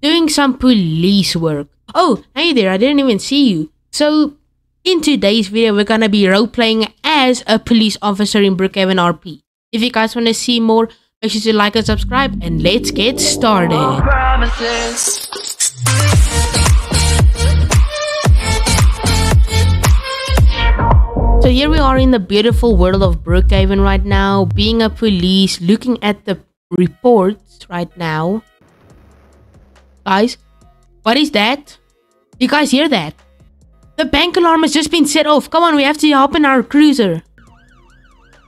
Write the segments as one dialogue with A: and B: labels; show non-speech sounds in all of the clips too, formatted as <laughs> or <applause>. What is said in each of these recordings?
A: doing some police work. Oh, hey there, I didn't even see you. So, in today's video, we're gonna be role-playing as a police officer in Brookhaven RP. If you guys wanna see more, make sure to like and subscribe, and let's get started. So here we are in the beautiful world of Brookhaven right now, being a police, looking at the reports right now. Guys, what is that? You guys hear that? The bank alarm has just been set off. Come on, we have to hop in our cruiser.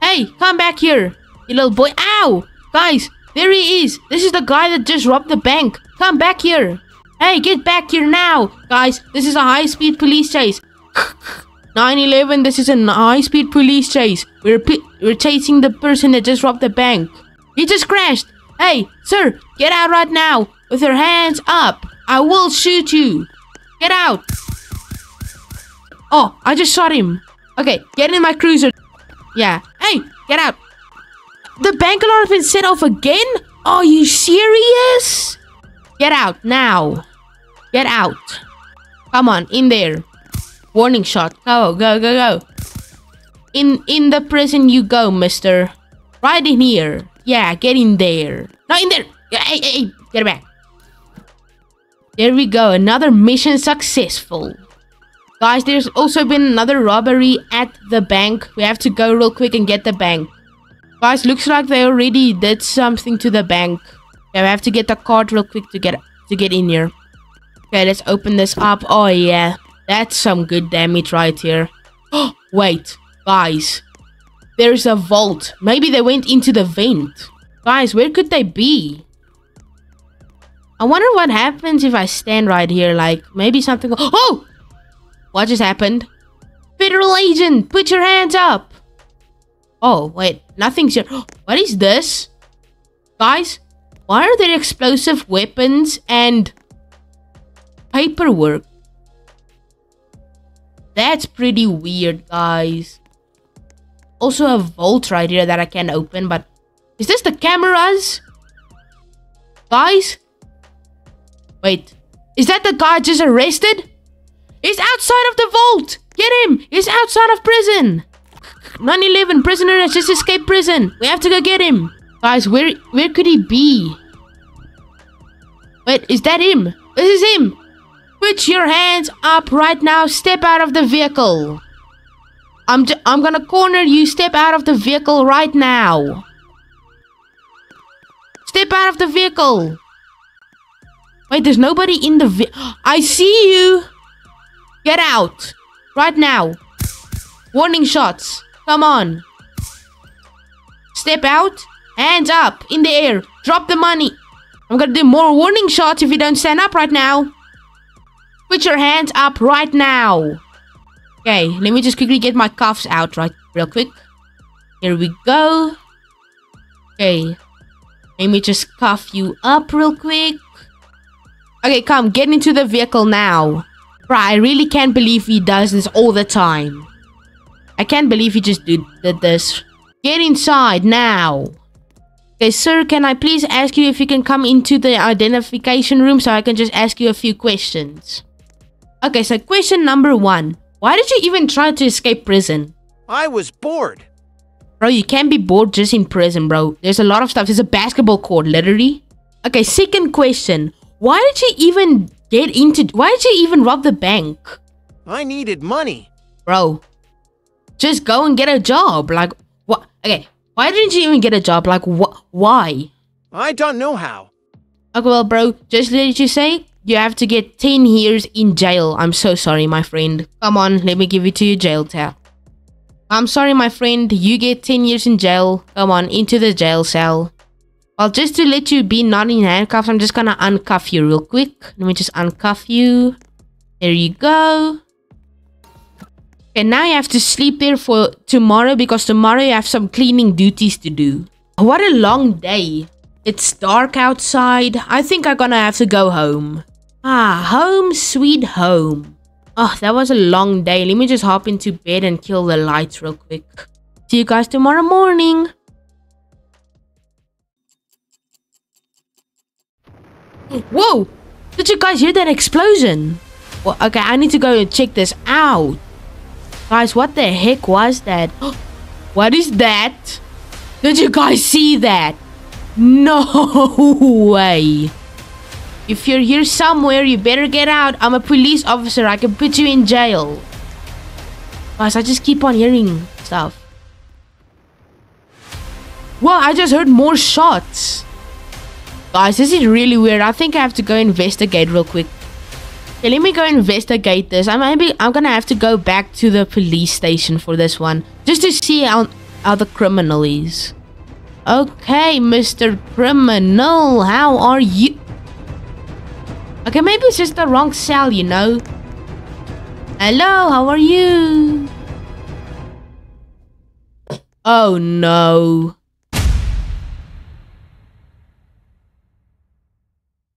A: Hey, come back here, you little boy. Ow! Guys, there he is. This is the guy that just robbed the bank. Come back here. Hey, get back here now. Guys, this is a high-speed police chase. <laughs> 911, this is a high-speed police chase. We're, we're chasing the person that just robbed the bank. He just crashed. Hey, sir, get out right now with your hands up. I will shoot you. Get out. Oh, I just shot him. Okay, get in my cruiser. Yeah. Hey, get out. The bank alarm has been set off again? Are you serious? Get out now. Get out. Come on, in there. Warning shot. Go, go, go, go. In in the prison you go, mister. Right in here. Yeah, get in there. Not in there. Hey, hey, hey, get back. There we go. Another mission successful. Guys, there's also been another robbery at the bank. We have to go real quick and get the bank. Guys, looks like they already did something to the bank. Yeah, we have to get the card real quick to get to get in here. Okay, let's open this up. Oh yeah, that's some good damage right here. <gasps> Wait, guys, there's a vault. Maybe they went into the vent. Guys, where could they be? I wonder what happens if I stand right here. Like maybe something. Oh, what just happened? Federal agent, put your hands up. Oh wait, nothing's here. <gasps> What is this, guys? Why are there explosive weapons and paperwork? That's pretty weird, guys. Also a vault right here that I can open, but is this the cameras? Guys? Wait, is that the guy just arrested? He's outside of the vault! Get him! He's outside of prison! 911 prisoner has just escaped prison. We have to go get him. Guys, where where could he be? Wait, is that him? This is him. Put your hands up right now. Step out of the vehicle. I'm I'm gonna corner you. Step out of the vehicle right now. Step out of the vehicle. Wait, there's nobody in the ve- <gasps> I see you. Get out right now. Warning shots. Come on. Step out. Hands up in the air. Drop the money. I'm gonna do more warning shots if you don't stand up right now. Put your hands up right now. Okay, let me just quickly get my cuffs out right real quick. Here we go. Okay. Let me just cuff you up real quick. Okay, come, get into the vehicle now. Bruh, I really can't believe he does this all the time. I can't believe he just did, did this. Get inside now. Okay, sir, can I please ask you if you can come into the identification room so I can just ask you a few questions? Okay, so question number one. Why did you even try to escape prison?
B: I was bored.
A: Bro, you can't be bored just in prison, bro. There's a lot of stuff. There's a basketball court, literally. Okay, second question. Why did you even get into... Why did you even rob the bank?
B: I needed money.
A: Bro, just go and get a job. Like, what? Okay, why didn't you even get a job? Like, what? Why?
B: I don't know how.
A: Okay, well, bro, just let you say, you have to get 10 years in jail. I'm so sorry, my friend. Come on, let me give it to you, jail tab. I'm sorry, my friend. You get 10 years in jail. Come on, into the jail cell. Well, just to let you be not in handcuffs, I'm just gonna uncuff you real quick. Let me just uncuff you. There you go. Okay, now you have to sleep there for tomorrow because tomorrow you have some cleaning duties to do. What a long day. It's dark outside. I think I'm gonna have to go home. Ah, home sweet home. Oh, that was a long day. Let me just hop into bed and kill the lights real quick. See you guys tomorrow morning. Whoa! Did you guys hear that explosion? Well, okay, I need to go and check this out. Guys, what the heck was that? <gasps> what is that? Did you guys see that? No <laughs> way. If you're here somewhere, you better get out. I'm a police officer. I can put you in jail. Guys, I just keep on hearing stuff. Well, I just heard more shots. Guys, this is really weird. I think I have to go investigate real quick. Okay, let me go investigate this. I maybe I'm gonna have to go back to the police station for this one. Just to see how, how the criminal is. Okay, Mr. Criminal, how are you? Okay, maybe it's just the wrong cell, you know? Hello, how are you? Oh no.